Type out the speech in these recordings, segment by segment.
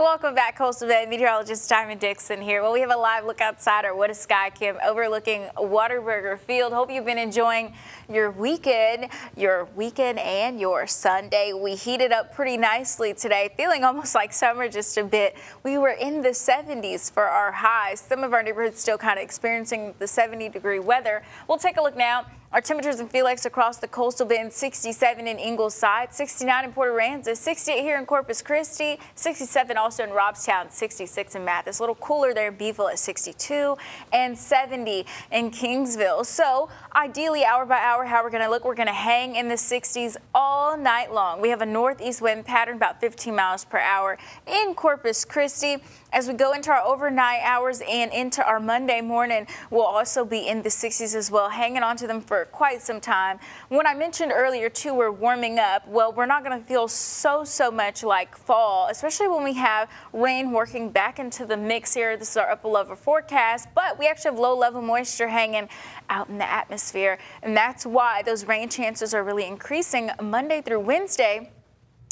Welcome back, Coastal Bend. Meteorologist Diamond Dixon here. Well, we have a live look outside our What a Sky Cam overlooking Whataburger Field. Hope you've been enjoying your weekend, your weekend and your Sunday. We heated up pretty nicely today, feeling almost like summer just a bit. We were in the 70s for our highs. Some of our neighborhoods still kind of experiencing the 70 degree weather. We'll take a look now our temperatures in Felix across the coastal bend 67 in Ingleside, 69 in Port Aransas, 68 here in Corpus Christi, 67 also in Robstown, 66 in Mathis. A little cooler there in Beeville at 62 and 70 in Kingsville. So ideally hour by hour how we're going to look, we're going to hang in the 60s all night long. We have a northeast wind pattern about 15 miles per hour in Corpus Christi. As we go into our overnight hours and into our Monday morning, we'll also be in the 60s as well, hanging on to them for quite some time. When I mentioned earlier, too, we're warming up. Well, we're not going to feel so, so much like fall, especially when we have rain working back into the mix here. This is our upper level forecast, but we actually have low level moisture hanging out in the atmosphere. And that's why those rain chances are really increasing Monday through Wednesday.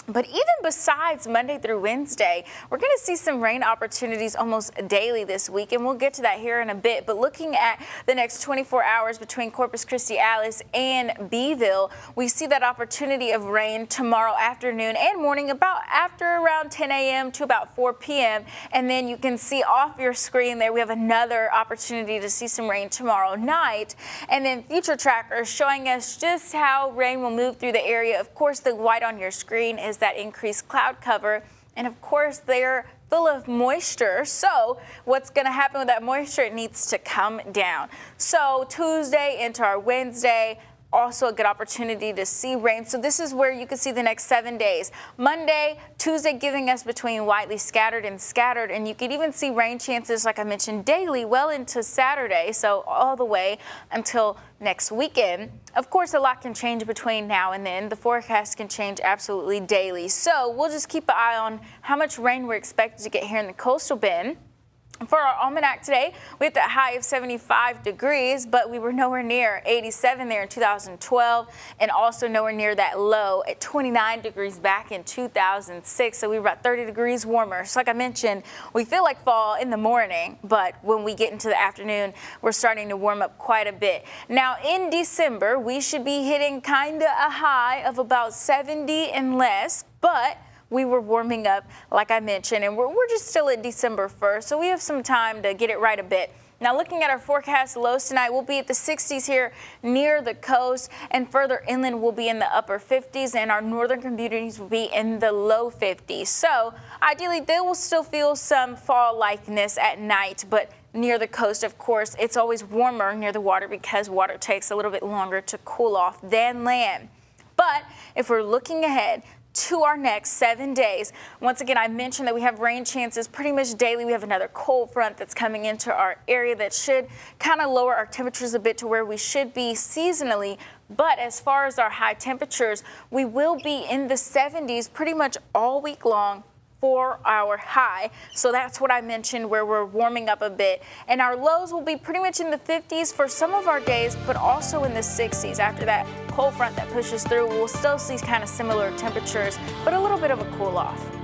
But even besides Monday through Wednesday, we're going to see some rain opportunities almost daily this week, and we'll get to that here in a bit. But looking at the next 24 hours between Corpus Christi, Alice, and Beeville, we see that opportunity of rain tomorrow afternoon and morning about after around 10 a.m. to about 4 p.m. And then you can see off your screen there we have another opportunity to see some rain tomorrow night. And then future trackers showing us just how rain will move through the area. Of course, the white on your screen is that increased cloud cover. And of course, they're full of moisture. So what's going to happen with that moisture? It needs to come down. So Tuesday into our Wednesday, also a good opportunity to see rain. So this is where you can see the next seven days. Monday, Tuesday giving us between widely scattered and scattered. And you could even see rain chances, like I mentioned, daily well into Saturday. So all the way until next weekend. Of course, a lot can change between now and then. The forecast can change absolutely daily. So we'll just keep an eye on how much rain we're expected to get here in the coastal bend. For our almanac today, we hit a high of 75 degrees, but we were nowhere near 87 there in 2012 and also nowhere near that low at 29 degrees back in 2006. So we were about 30 degrees warmer. So like I mentioned, we feel like fall in the morning, but when we get into the afternoon, we're starting to warm up quite a bit. Now in December, we should be hitting kind of a high of about 70 and less, but we were warming up, like I mentioned, and we're, we're just still at December 1st, so we have some time to get it right a bit. Now looking at our forecast lows tonight, we'll be at the 60s here near the coast and further inland we'll be in the upper 50s and our northern communities will be in the low 50s. So ideally they will still feel some fall likeness at night, but near the coast, of course, it's always warmer near the water because water takes a little bit longer to cool off than land. But if we're looking ahead to our next seven days. Once again, I mentioned that we have rain chances pretty much daily. We have another cold front that's coming into our area that should kind of lower our temperatures a bit to where we should be seasonally. But as far as our high temperatures, we will be in the 70s pretty much all week long four hour high. So that's what I mentioned where we're warming up a bit. And our lows will be pretty much in the 50s for some of our days, but also in the 60s. After that cold front that pushes through, we'll still see kind of similar temperatures, but a little bit of a cool off.